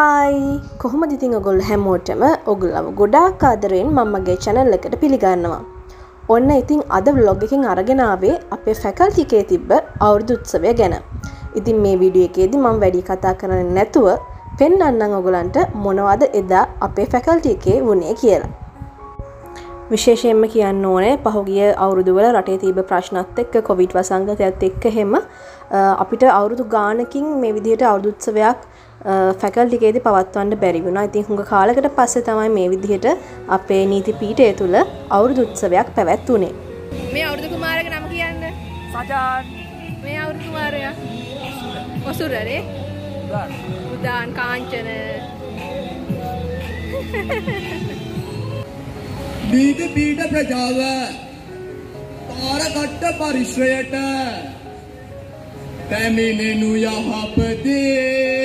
Hi කොහොමද ඉතින් ඔගොල් හැමෝටම ඔගුල්ලව ගොඩාක් ආදරයෙන් මම්මගේ චැනල් එකට පිළිගන්නවා. ඔන්න ඉතින් අද ව්ලොග් එකින් අරගෙනාවේ අපේ ෆැකල්ටිකේ තිබ්බ අවුරුදු උත්සවය ගැන. ඉතින් මේ වීඩියෝ එකේදී මම වැඩි කතා කරන්නේ නැතුව පෙන්වන්නම් ඔයගලන්ට මොනවද එදා අපේ ෆැකල්ටි එකේ වුණේ කියලා. විශේෂයෙන්ම කියන්න ඕනේ පහුගිය අවුරුදුවල රටේ තිබ ප්‍රශ්නත් එක්ක කොවිඩ් වසංගතයත් එක්ක හෙම අපිට අවුරුදු ගානකින් මේ විදිහට අවුදුත්සවයක් ෆැකල්ටිකේදී පවත්වන්න බැරි වුණා. ඉතින් හුඟ කාලයකට පස්සේ තමයි මේ විදිහට අපේ නීති පීඨය තුල අවුරුදු උත්සවයක් පැවැත්වුණේ. මේ අවුරුදු කුමාරගේ නම කියන්න. සජාන් මේ අවුරුදු කුමාරයා. ඔසුරනේ. උදාන් කාංචන. බීද පීඩ ප්‍රජාව පාරකට්ට පරිශ්‍රයට පැමිණෙනු යහපතේ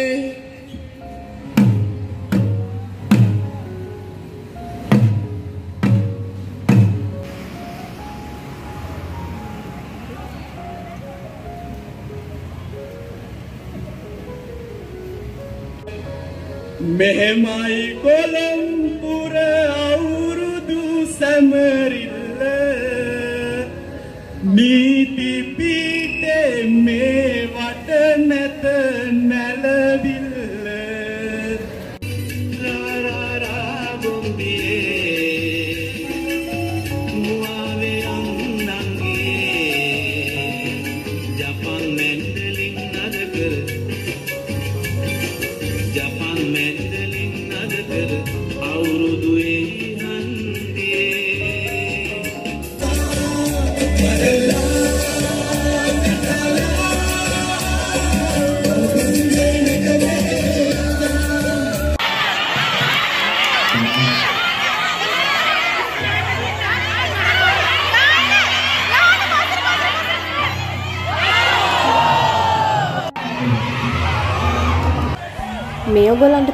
මෙහෙමයි කොළම්පුර අවුරුදු සැමරිල්ල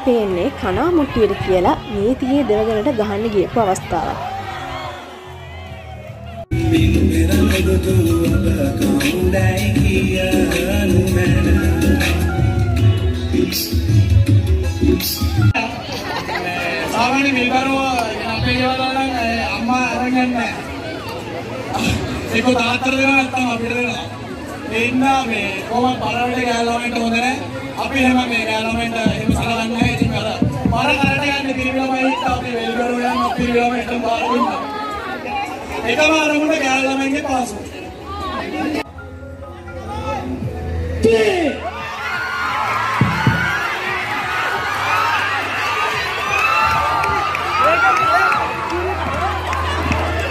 පේන්නේ කනා මුට්ටියට කියලා නීතියේ දෙවගනට ගහන්න ගියපු අවස්ථාවක්. සාමාන්‍ය මිල්බරව අපේ ගෙවල් වල නම් අම්මා අරන් යන්නේ ඒක තාත්තට දෙනවා නැත්නම් අපිට දෙනවා. ඒ ඉන්නා මේ කොහොම පරවලට ගෑලවන්ට හොඳ නැහැ. අපි එහෙම මේ ගෑලවන්ට යන පිරිවිලම හිටන් බාර දුන්නා එකම අරමුණ ගෑලවන්ගේ පාසු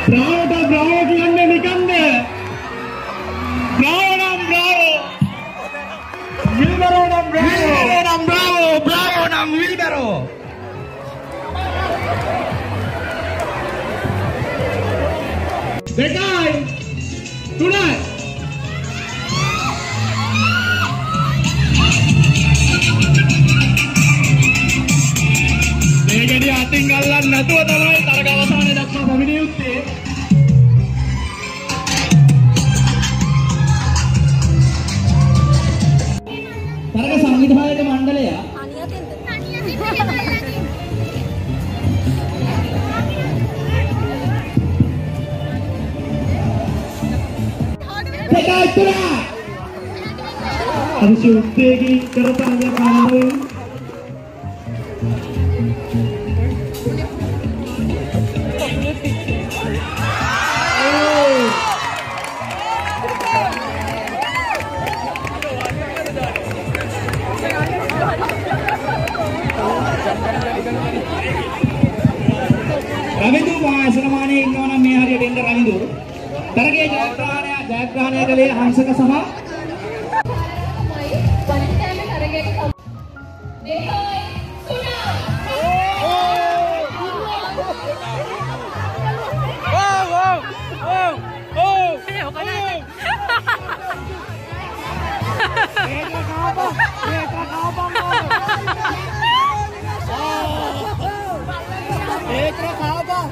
බ්‍රාවෝට බ්‍රාවෝ කියන්නේ නිකන්ද? Bekay! Tunay! Jadi ating galan na tuwa tamay, talaga kasahan na daksa pamiliute. 대가있더라 잠시 우대기 결혼하게 바라는 Ravindu Bhai Sunamani Nona Mihari Vendra Ravindu ජයග්‍රහණය කළේ හංසක සහ ඒකර කාබා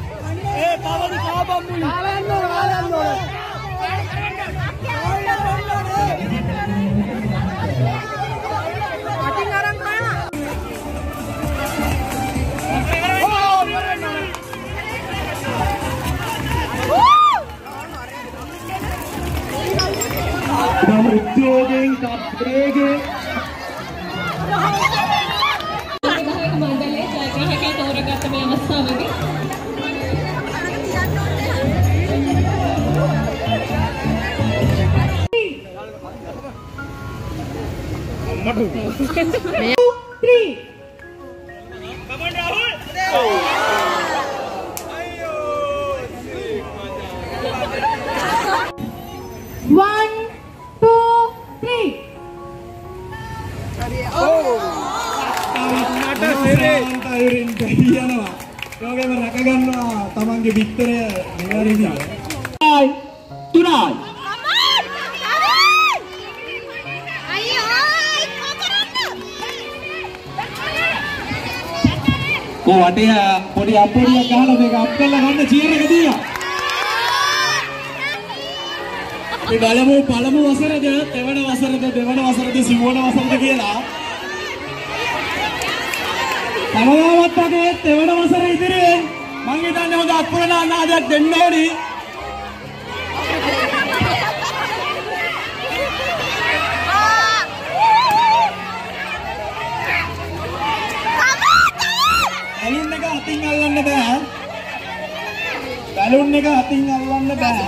ඒ පවන කාබම් මුලි ආලන්න ආලන්න තම උද්‍යෝගයෙන් කප්‍රේගේ විධායක මණ්ඩලයේ ජයග්‍රාහකයා තෝරාගත්ත මේ අවස්ථාවේදී One, කෝ වටේ පොඩි අප්පුඩියක් ගහලා මේක අප් කරලා ගන්න චීර් එක දීලා. අපි බලමු පළමු වසරද දෙවන වසරද දෙවන වසරද සිව්වන වසරද කියලා. කවදාවත් වගේ දෙවන වසර ඉදිරියෙන් මං හිතන්නේ හොඳ අත්පුරන අනාදයක් දෙන්න ඕනි. අතින් අල්ලන්න බෑ. බැලුන් එක අතින් අල්ලන්න බෑ.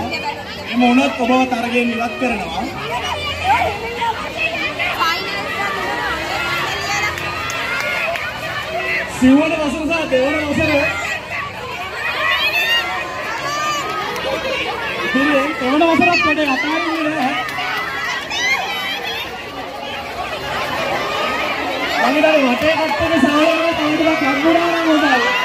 එම වුණොත් ඔබව තරගෙන් ඉවත් කරනවා. සිව්වන වසර සහ දෙවන වසර. ඉතින් දෙවන වසරත් වැඩේ අතාරින්නේ නැහැ. මම හිතන්නේ වටේ කට්ටේ සාලවල තව ටිකක් ලඟුණා නම් හොඳයි.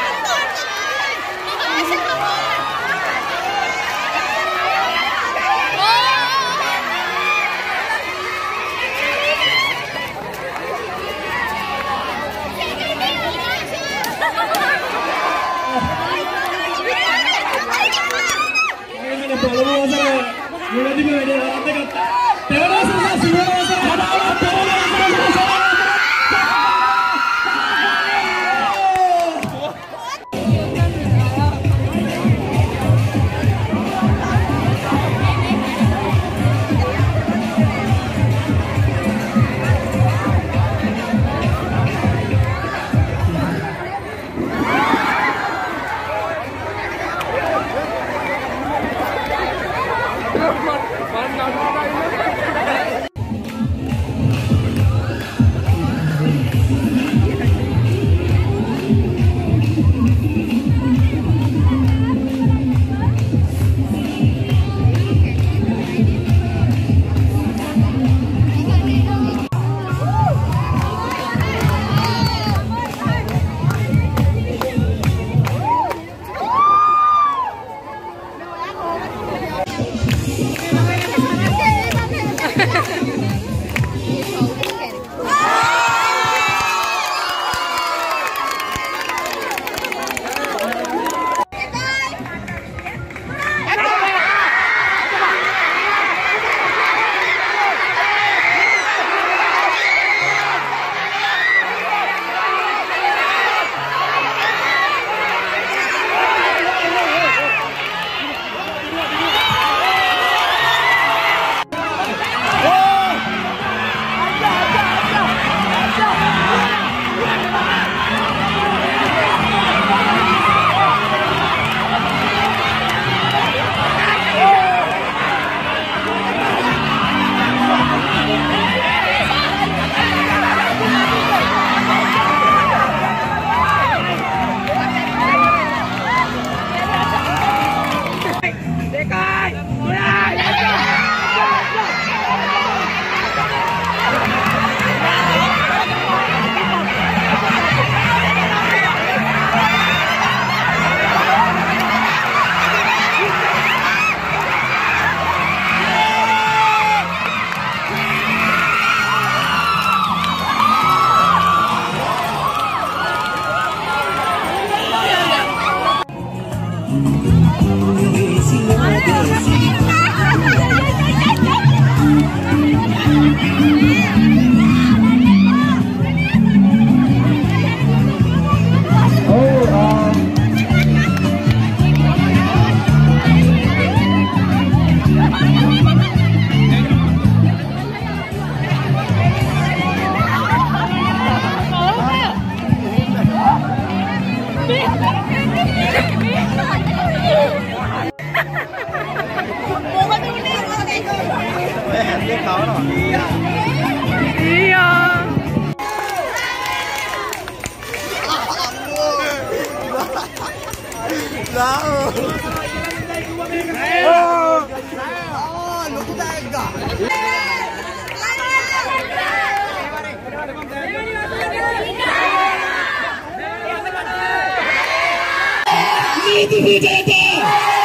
Life of Vedanta!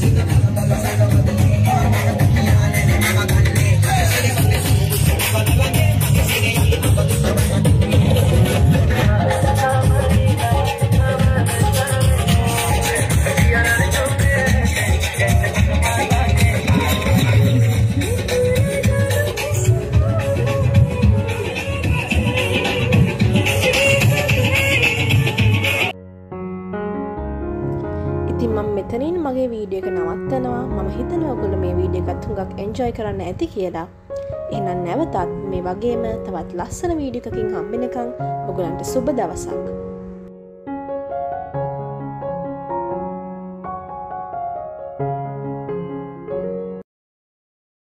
ඉතින් මම මෙතනින් මගේ වීඩියෝ එක නවත්තනවා. මම හිතන ඔගුල මේ වීඩිය එකත් හුඟක් එන්ජෝයි කරන්න ඇති කියලා. එහනම් නැවතත් මේ වගේම තවත් ලස්සන වීඩියකකින් හම්බෙනකං ඔගුලන්ට සුබ දවසක්.